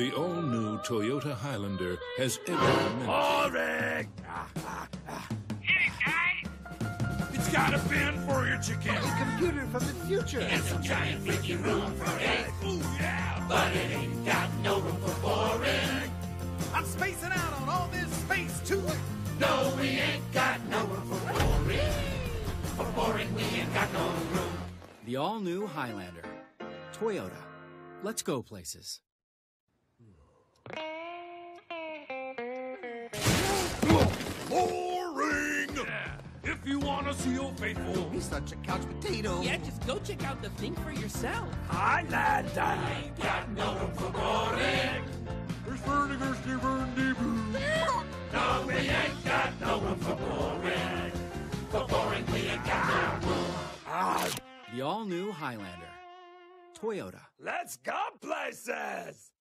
The all-new Toyota Highlander has every Boring! It's got a bin for your chicken. A computer from the future. And some giant freaky room for eggs. Ooh, yeah. But it ain't got no room for boring. I'm spacing out on all this space, too. No, we ain't got no room for boring. For boring, we ain't got no room. The all new Highlander. Toyota. Let's go places. Boring! If you want to see Old Faithful, He's such a couch potato. Yeah, just go check out the thing for yourself. Highlander ain't got no room for boring. There's Vertigo, Steven, Deboo. No, we ain't got no room for boring. For boring, we ain't got no room. Ah, The all new Highlander. Toyota. let's go places!